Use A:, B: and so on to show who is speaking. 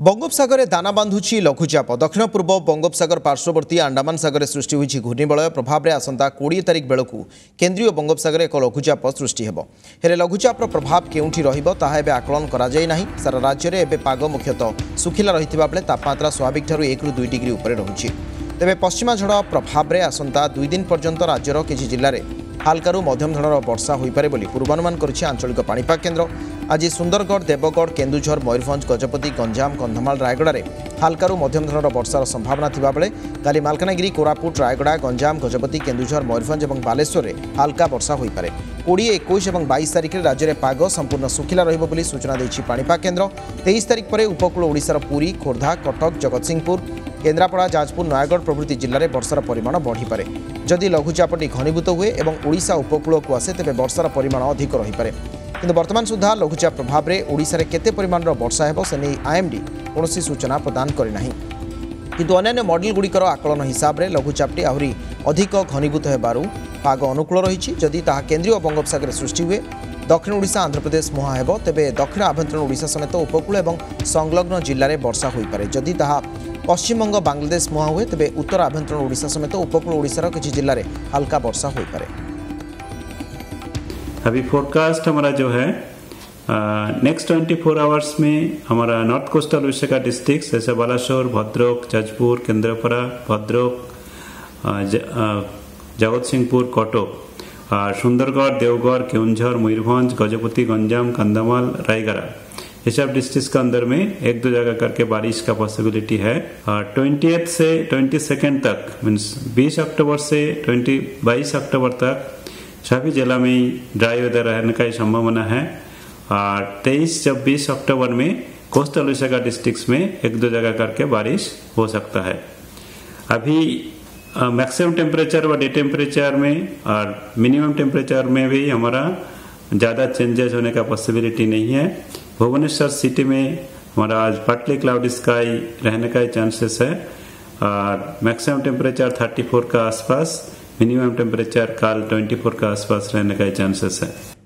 A: ବଙ୍ଗୋପସାଗରରେ ଦାନା ବାନ୍ଧୁଛି ଲଘୁଚାପ ଦକ୍ଷିଣ ପୂର୍ବ ବଙ୍ଗୋପସାଗର ପାର୍ଶ୍ୱବର୍ତ୍ତୀ ଆଣ୍ଡାମାନ ସାଗରରେ ସୃଷ୍ଟି ହୋଇଛି ଘୂର୍ଣ୍ଣିବଳୟ ପ୍ରଭାବରେ ଆସନ୍ତା କୋଡ଼ିଏ ତାରିଖ ବେଳକୁ କେନ୍ଦ୍ରୀୟ ବଙ୍ଗୋପସାଗରରେ ଏକ ଲଘୁଚାପ ସୃଷ୍ଟି ହେବ। ହେଲେ ଲଘୁଚାପର ପ୍ରଭାବ କେଉଁଠି ରହିବ ତାହା ଏବେ ଆକଳନ କରାଯାଇ ନାହିଁ। ସାରା ରାଜ୍ୟରେ ଏବେ ପାଗ ମୁଖ୍ୟତଃ ଶୁଖିଲା ରହିଥିବା ବେଳେ ତାପମାତ୍ରା ସ୍ୱାଭାବିକଠାରୁ ଏକରୁ ଦୁଇ ଡିଗ୍ରୀ ଉପରେ ରହୁଛି। ତେବେ ପଶ୍ଚିମା ଝଡ଼ ପ୍ରଭାବରେ ଆସନ୍ତା ଦୁଇ ଦିନ ପର୍ଯ୍ୟନ୍ତ ରାଜ୍ୟର କିଛି ଜିଲ୍ଲାରେ হালকারু মধ্যম ধরনের বর্ষা হয়ে বলে পূর্বানুমান করেছে আঞ্চলিক পাপাগ কেন্দ্র আজ সুন্দরগড় দেবগড় কেন্দুঝর ময়ূরভঞ্জ গজপতি গঞ্জাম কন্ধমাল রায়গড়ার হালকারু মধ্যম ধরনের বর্ষার সম্ভাবনা থাকবে কালি মালকানগিরি কোরাপুট রায়গড়া গঞ্জাম গজপতি কেন্দুঝর ময়ূরভঞ্জ এবং বালেশ্বরের হালকা বর্ষা হয়ে কোড়িয়ে একুশ এবং বাইশ তারিখে রাজ্যের পাগ সম্পূর্ণ শুখিলা রহব বলে সূচনা দিয়েছে পাপাগ কেন্দ্র তেইশ তারিখ পরে উপকূল ওড়শার পুরী খোর্ধা কটক জগৎসিংপুর কেন্দ্রাপড়া যাজপুর নয়াগড় প্রভৃতি জেলার বর্ষার পরিমাণ বড়িপারে ଯଦି ଲଘୁଚାପଟି ଘନୀଭୂତ ହୁଏ ଏବଂ ଓଡ଼ିଶା ଉପକୂଳକୁ ଆସେ ତେବେ ବର୍ଷାର ପରିମାଣ ଅଧିକ ରହିପାରେ। କିନ୍ତୁ ବର୍ତ୍ତମାନ ସୁଦ୍ଧା ଲଘୁଚାପ ପ୍ରଭାବରେ ଓଡ଼ିଶାରେ କେତେ ପରିମାଣର ବର୍ଷା ହେବ ସେ ନେଇ ଆଇଏମ୍ଡି କୌଣସି ସୂଚନା ପ୍ରଦାନ କରିନାହିଁ କିନ୍ତୁ ଅନ୍ୟାନ୍ୟ ମଡେଲଗୁଡ଼ିକର ଆକଳନ ହିସାବରେ ଲଘୁଚାପଟି ଆହୁରି ଅଧିକ ଘନୀଭୂତ ହେବାରୁ ପାଗ ଅନୁକୂଳ ରହିଛି। ଯଦି ତାହା କେନ୍ଦ୍ରୀୟ ବଙ୍ଗୋପସାଗରରେ ସୃଷ୍ଟି ହୁଏ ଦକ୍ଷିଣ ଓଡ଼ିଶା ଆନ୍ଧ୍ରପ୍ରଦେଶ ମୁହାଁ ହେବ ତେବେ ଦକ୍ଷିଣ ଆଭ୍ୟନ୍ତରୀଣ ଓଡ଼ିଶା ସମେତ ଉପକୂଳ ଏବଂ ସଂଲଗ୍ନ ଜିଲ୍ଲାରେ ବର୍ଷା ହୋଇପାରେ। ଯଦି ତାହା পশ্চিমবঙ্গ, বাংলাদেশ মুহা হুয়ে তবে উত্তর আভ্যন্তরীণ ওড়শা সমেত উপকূল किसी ज़िले में হালকা বর্ষা হয়ে পারে।
B: अभी फोरकास्ट हमारा जो है नेक्स्ट 24 आवर्स में हमारा नॉर्थ कोस्टल विशाखा डिस्ट्रिक्ट जैसे बालासोर भद्रक जजपुर केंद्रपाड़ा भद्रक जगत सिंहपुर कटक सुंदरगढ़ देवगढ़ केउझर मयूरभ गजपति गंजाम कंधमाल रायगढ़ ये सब डिस्ट्रिक्ट के अंदर में एक दो जगह करके बारिश का पॉसिबिलिटी है। ट्वेंटी से ट्वेंटी सेकेंड तक मीन्स बीस अक्टूबर से ट्वेंटी बाईस अक्टूबर तक सभी जिला में ड्राई वेदर रहने का संभावना है। और तेईस चौबीस अक्टूबर में कोस्टल का डिस्ट्रिक्ट में एक दो जगह करके बारिश हो सकता है। अभी मैक्सिमम टेम्परेचर व डे टेम्परेचर में और मिनिमम टेम्परेचर में भी हमारा ज़्यादा चेंजेस होने का पॉसिबिलिटी नहीं है। भुवनेश्वर सिटी में हमारा आज पार्टली क्लाउड स्काई रहने का चांसेस है। और मैक्सिमम टेम्परेचर 34 का आसपास मिनिमम टेम्परेचर कल 24 का आसपास रहने का चांसेस है।